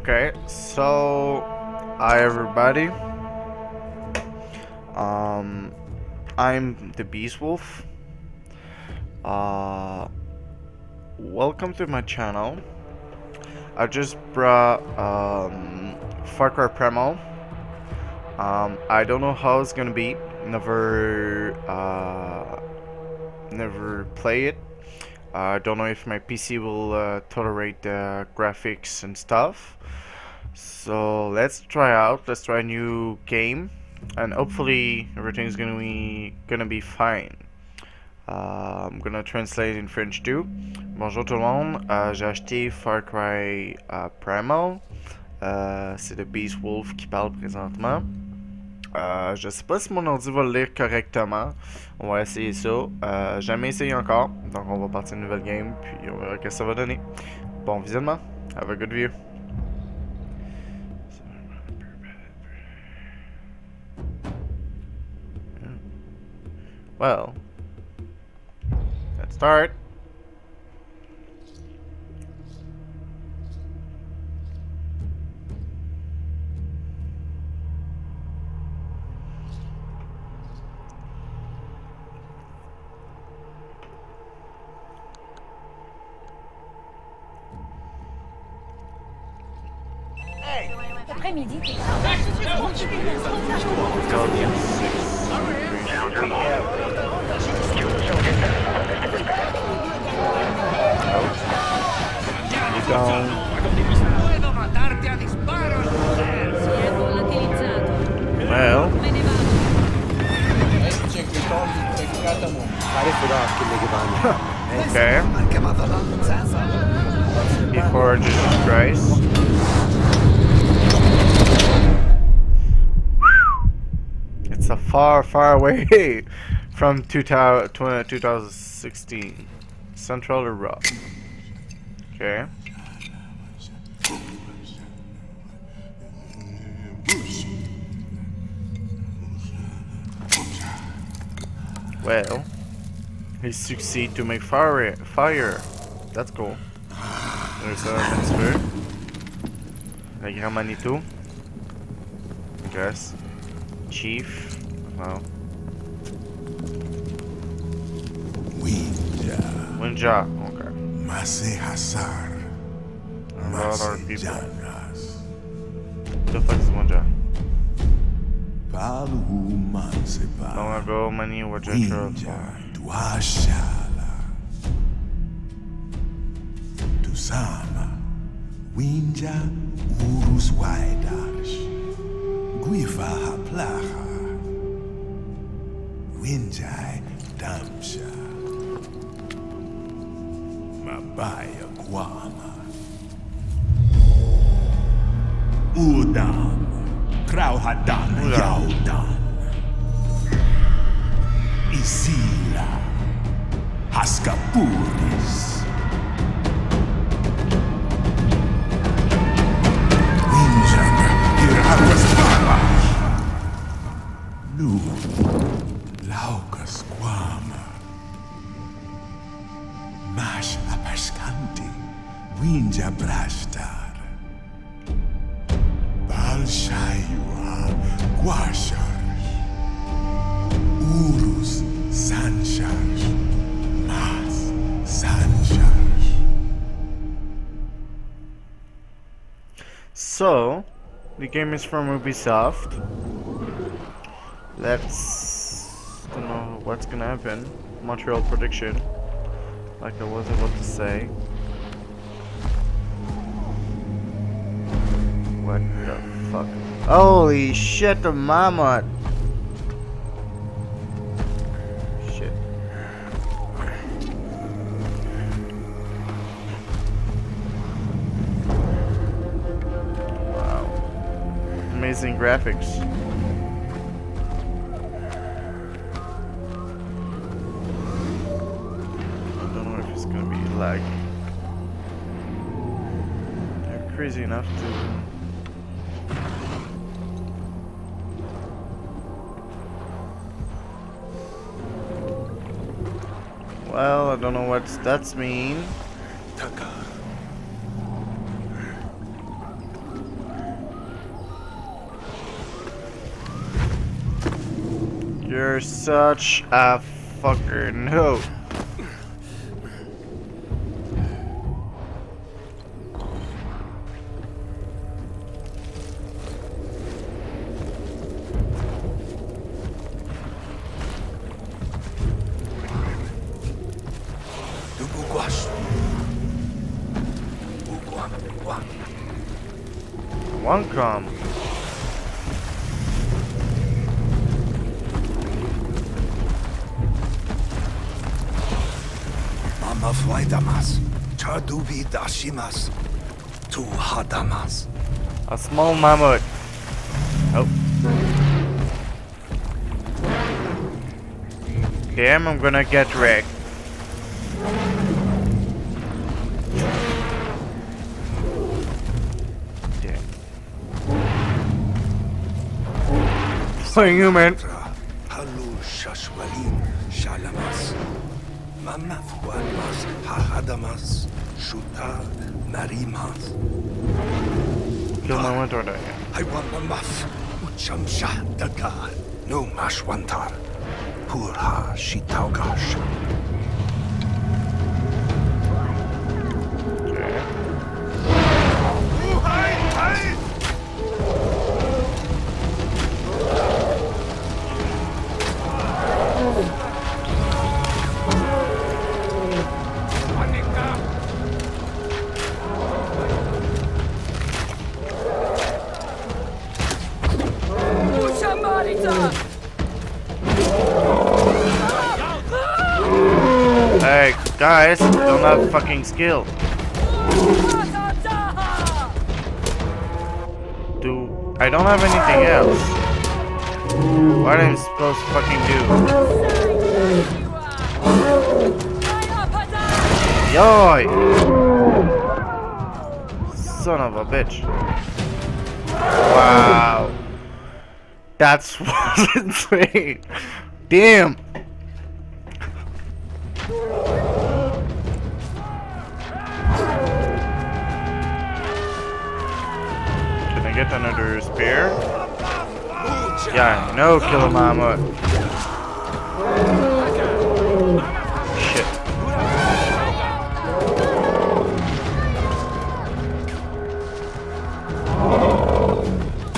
Okay, so hi everybody. Um, I'm the Beast Wolf. Uh, welcome to my channel. I just brought um, Far Cry Primal. Um, I don't know how it's gonna be. Never, uh, never play it. I uh, don't know if my PC will uh, tolerate the graphics and stuff. So let's try out. Let's try a new game, and hopefully everything's gonna be gonna be fine. Uh, I'm gonna translate in French too. Bonjour tout le monde. Euh, J'ai acheté Far Cry uh, Primal. C'est le Beast Wolf qui parle présentement. Euh, je sais pas si mon ordi va le lire correctement. On va essayer ça. Euh, jamais essayé encore. Donc on va partir une nouvelle game. Puis on verra ce que ça va donner. Bon visionnement. Have a good view. Well, let's start. l'après-midi. Well. okay. Before Jesus Christ. A far, far away from 2016. Central Europe. Okay. Well, he succeed to make fire. Fire. That's cool. There's a transfer. La Grand Manitou. I guess. Chief. Wow. Wenja, Wenja. Okay. Mase Hasar, A lot of Mase. Janas, The fuck is Wenja? Palu Mansepa, Long ago, many were. Wenja, Dwashala, Tusama, Wenja, Urus Waidash, Guifa Haplaha, Winjai Damsha, Mabaya Guama, Udam, Krauhadan. Yaudan, Isila, Haskapuris, Balshaiwa, Urus, Mas. So, the game is from Ubisoft. Let's don't know what's gonna happen. Montreal prediction, like I was about to say. What the fuck? Holy shit, the mama! Shit. Wow. Amazing graphics. I don't know if it's gonna be they're crazy enough to Well, I don't know what that's mean. You're such a fucker. No. Mama fuaidamas. Chadubi dashimas. Tu hadamas. A small mammoth. Oh. Damn, I'm gonna get wrecked. Damn. Playing human. Mama fuaidamas. Hahadamas. Shuta narimas. Kill my mentor down here. I want the muff. Uchamsha dagar. No mashwantar. Purha shitaugash. Guys, don't have fucking skill. Do I don't have anything else? What am I supposed to fucking do? Yoy! Son of a bitch. Wow. That's was insane. Damn. Get another spear? Yeah, no kill mama. Shit.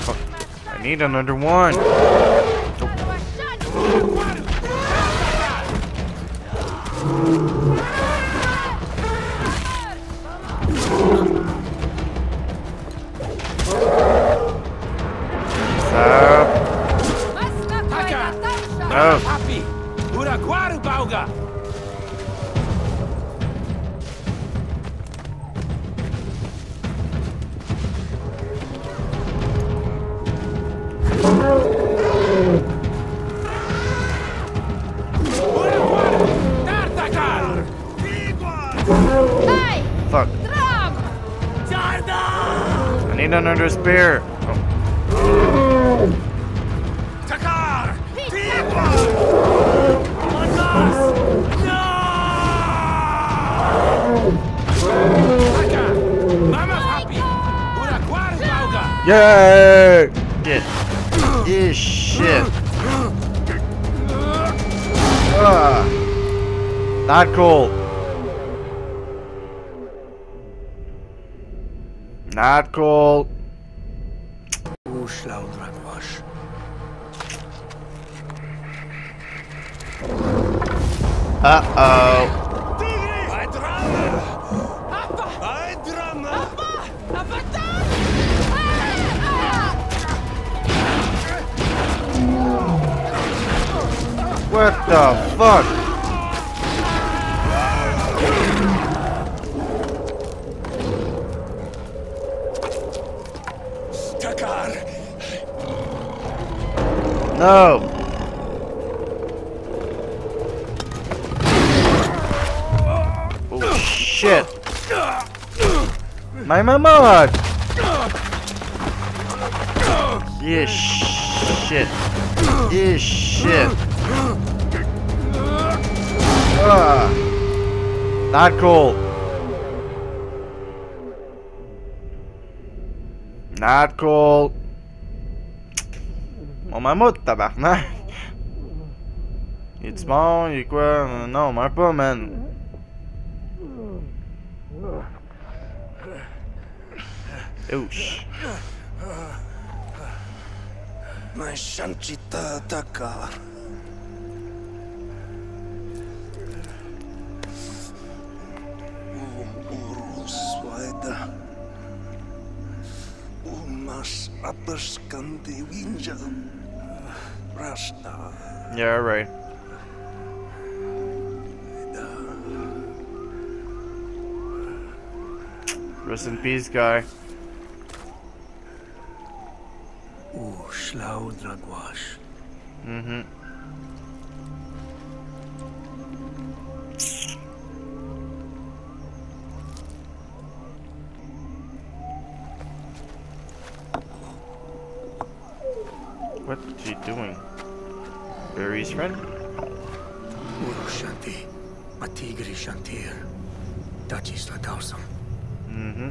Fuck. I need another one. I need another spear. Oh. Takar. Mama happy. Uraguaru bauga. Yay! Shit. This shit. Ah. Not cool. Uh oh. Drama. Vai drama. What the fuck? No. Oh shit. My mamad. This shit. This shit. Ah. Not cool. Not cool. mammouth, tabarnak! Y'a du bon, y'a quoi? Non, meurs pas, man! Ouch! Mai O ta cara. Umas apascande vinjam. Rasta. Yeah, right. Rest in peace, guy. U Shlau Dragwash. Mm-hmm. Friend? Uru Shanti. Matigri Shantir. Dachis Ladausam. Mm-hmm.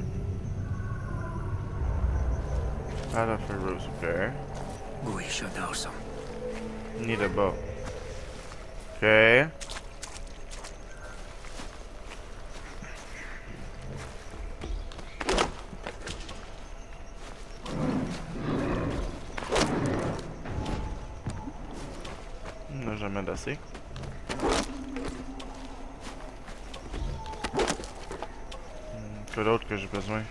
Out of a rose bear. Guisha. Need a bow. Okay. N'a jamais d'assez. Hmm, Que d'autre que j'ai besoin?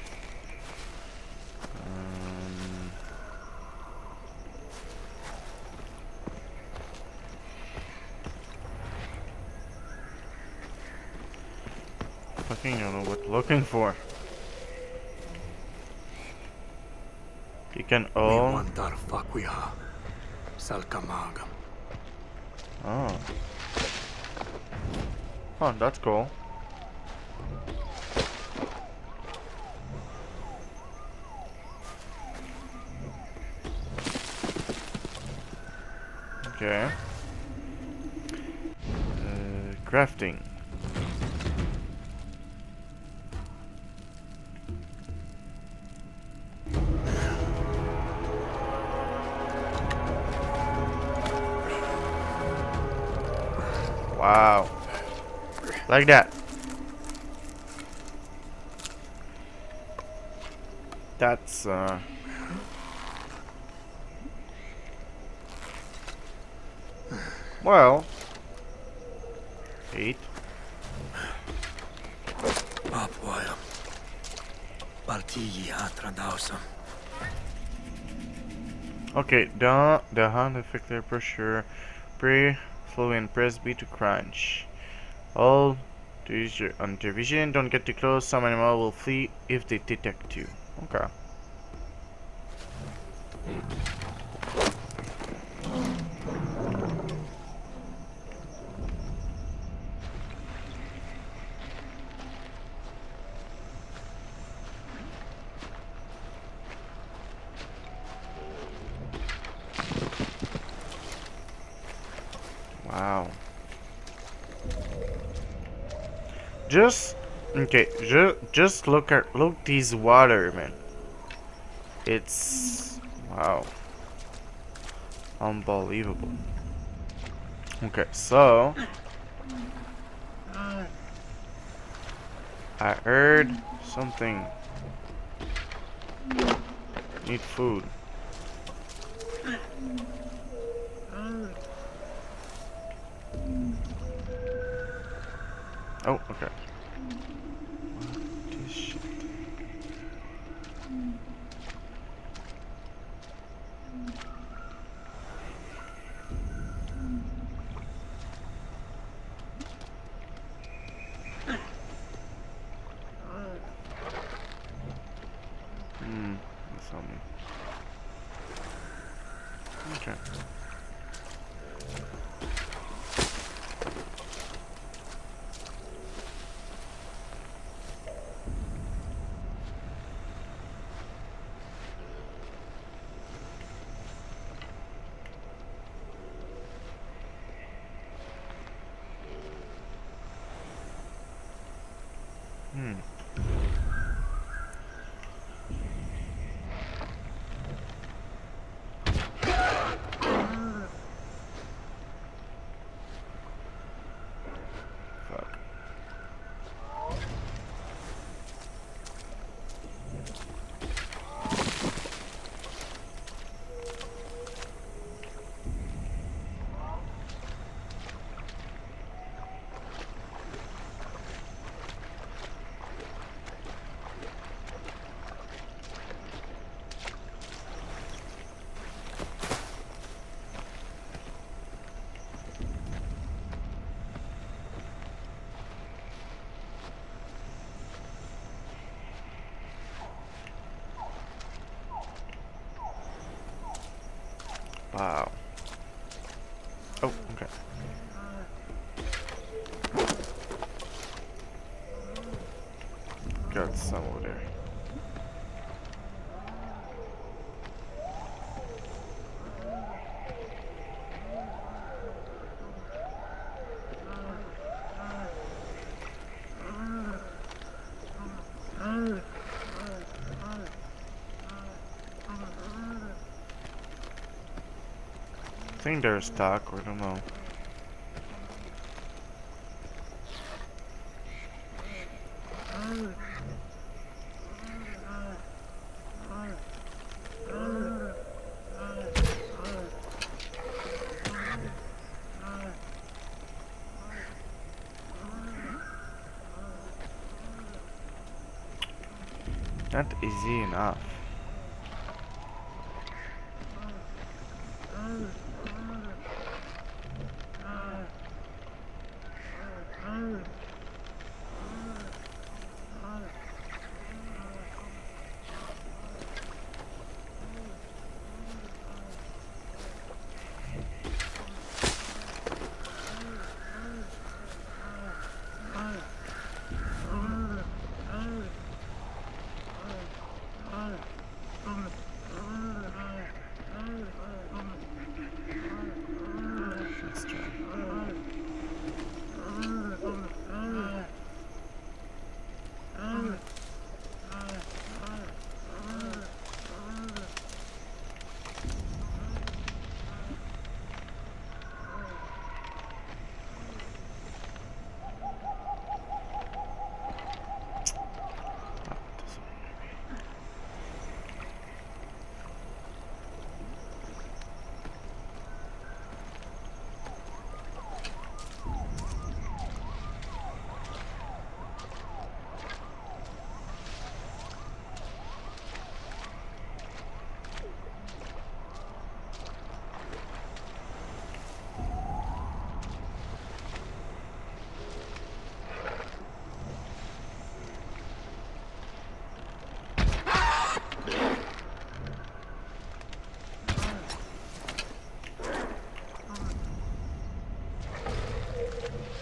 Fucking don't know what looking for. You can We all want our Fakwiha. Salkamagam. Oh. Oh, that's cool. Okay. Uh, crafting. Wow. Like that. That's uh Well Eight. Apwaya. Baltigi Atra Dausam. Okay, the the hand effective pressure pre flow and press B to crunch. All to use your on your vision, don't get too close, some animal will flee if they detect you. Okay. Wow. Just okay, ju just look at look these water, man. It's wow. Unbelievable. Okay, so I heard something. Need food. Oh, okay. What is shit? Hmm, that's on me. Okay. Hmm. Wow. Oh, okay. Got some over there. They're stuck, I don't know. Not easy enough.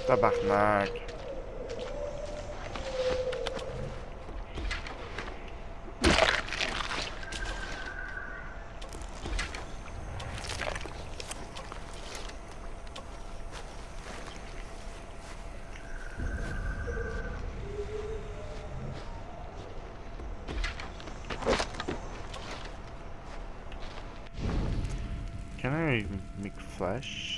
Tabarnak. Can I make flash?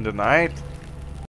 In the night?